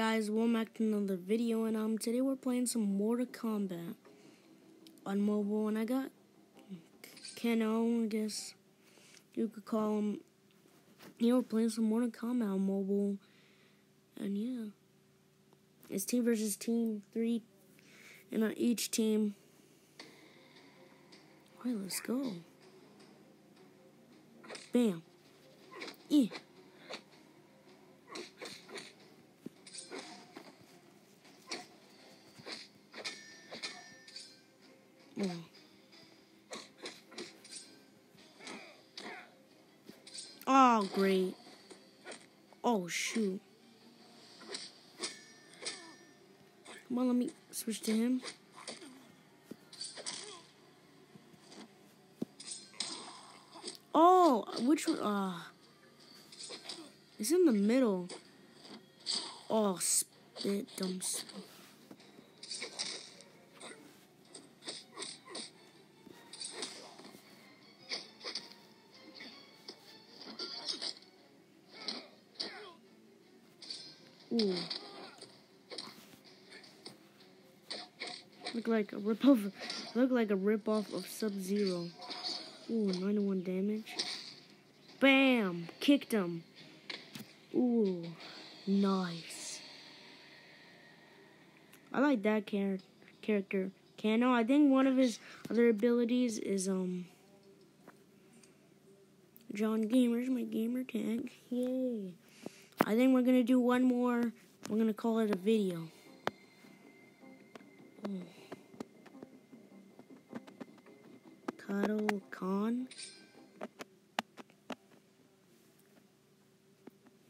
guys welcome back to another video and um today we're playing some Mortal Kombat on mobile and I got Keno I guess you could call him. You know we're playing some Mortal Kombat on mobile and yeah. It's team versus team three and on each team. Alright let's go. Bam. Yeah Oh. Oh, great. Oh, shoot. Come on, let me switch to him. Oh, which one? Uh, it's in the middle. Oh, spit, dumb spit. Look like a rip off. Look like a rip off of Sub Zero. Ooh, 91 damage. Bam! Kicked him. Ooh, nice. I like that char character. Kano. I think one of his other abilities is um. John Gamer's my gamer tag. Yay. I think we're gonna do one more. We're gonna call it a video. Oh. Kato Khan.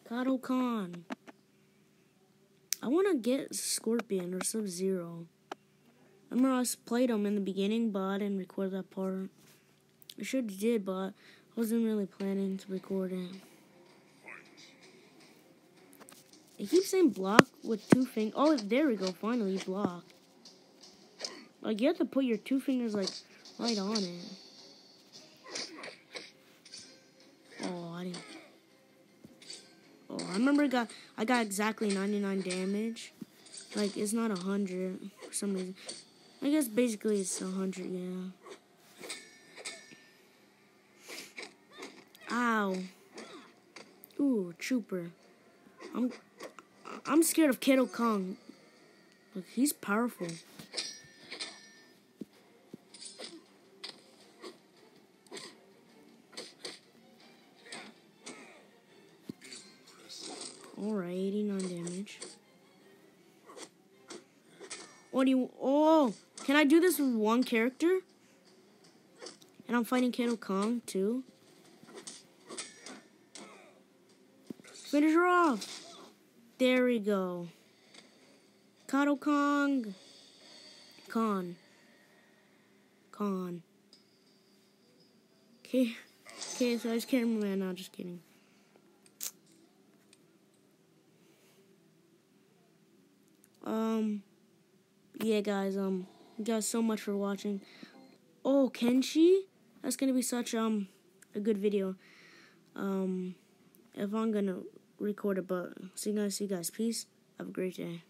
Kato Khan. I want to get Scorpion or Sub Zero. I remember I played them in the beginning, but I didn't record that part. I should have did, but I wasn't really planning to record it. It keeps saying block with two fingers. Oh, there we go. Finally, block. Like, you have to put your two fingers, like, right on it. Oh, I didn't. Oh, I remember I got, I got exactly 99 damage. Like, it's not 100 for some reason. I guess basically it's 100, yeah. Ow. Ooh, trooper. I'm I'm scared of Kato Kong. Look, he's powerful. Alright, 89 damage. What do you... Oh! Can I do this with one character? And I'm fighting Kato Kong, too? Finish her off! There we go. Kato Kong. Con. Con. Okay. Okay, so I just can't remember now, just kidding. Um, yeah, guys, um, guys so much for watching. Oh, Kenshi? That's gonna be such, um, a good video. Um, if I'm gonna record it, but see you guys, see you guys. Peace. Have a great day.